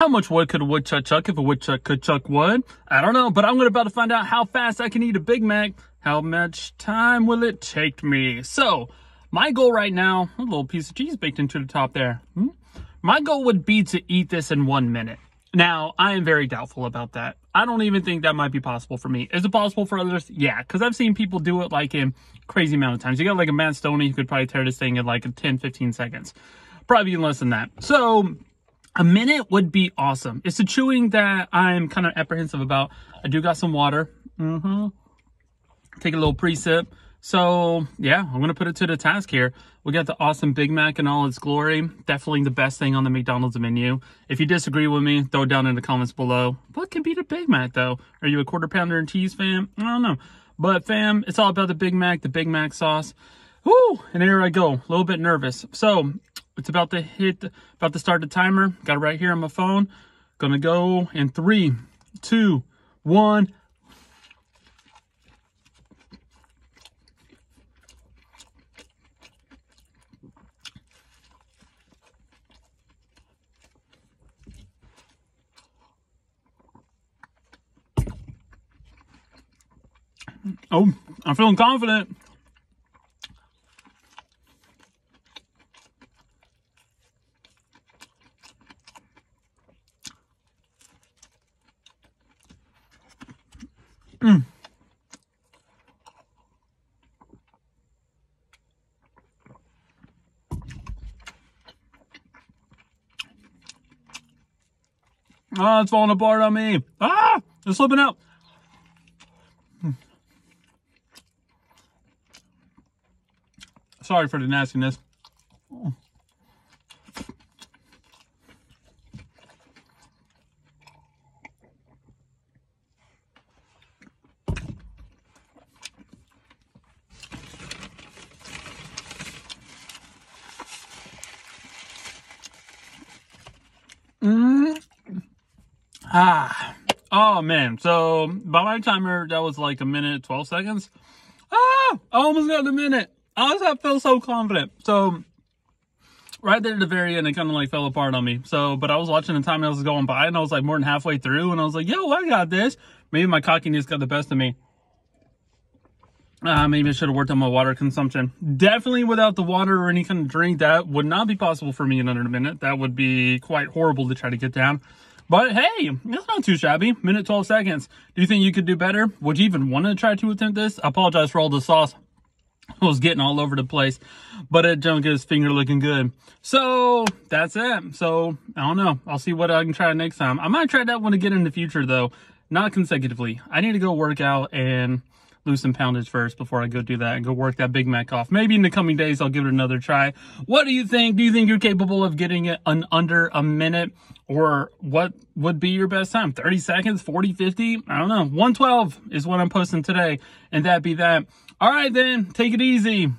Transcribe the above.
How much wood could a woodchuck chuck if a woodchuck could chuck wood? I don't know, but I'm gonna about to find out how fast I can eat a Big Mac. How much time will it take me? So, my goal right now, a little piece of cheese baked into the top there. Hmm? My goal would be to eat this in one minute. Now, I am very doubtful about that. I don't even think that might be possible for me. Is it possible for others? Yeah, because I've seen people do it like in crazy amount of times. You got like a Matt Stonie who could probably tear this thing in like 10, 15 seconds. Probably even less than that. So, a minute would be awesome. It's the chewing that I'm kind of apprehensive about. I do got some water. Mm-hmm. Take a little pre-sip. So, yeah, I'm to put it to the task here. We got the awesome Big Mac in all its glory. Definitely the best thing on the McDonald's menu. If you disagree with me, throw it down in the comments below. What can beat a Big Mac, though? Are you a quarter pounder and cheese fan? I don't know. But, fam, it's all about the Big Mac, the Big Mac sauce. Woo! And here I go. A little bit nervous. So, it's about to hit, about to start the timer. Got it right here on my phone. Gonna go in three, two, one. Oh, I'm feeling confident. Mm. Oh, it's falling apart on me. Ah, it's slipping out. Sorry for the nastiness. Mm. Ah. Oh, man. So, by my timer, that was like a minute, 12 seconds. Ah! I almost got a minute. I was, I feel so confident. So, right there at the very end, it kind of like fell apart on me. So, but I was watching the time I was going by and I was like more than halfway through and I was like, yo, I got this. Maybe my cockiness got the best of me. Uh, maybe I should have worked on my water consumption. Definitely without the water or any kind of drink, that would not be possible for me in under a minute. That would be quite horrible to try to get down. But hey, that's not too shabby. Minute 12 seconds. Do you think you could do better? Would you even want to try to attempt this? I apologize for all the sauce. Was getting all over the place, but it don't get his finger looking good. So that's it. So I don't know. I'll see what I can try next time. I might try that one again in the future though, not consecutively. I need to go work out and lose some poundage first before I go do that and go work that Big Mac off. Maybe in the coming days, I'll give it another try. What do you think? Do you think you're capable of getting it in under a minute? Or what would be your best time? 30 seconds, 40, 50? I don't know. 112 is what I'm posting today. And that be that. All right, then. Take it easy.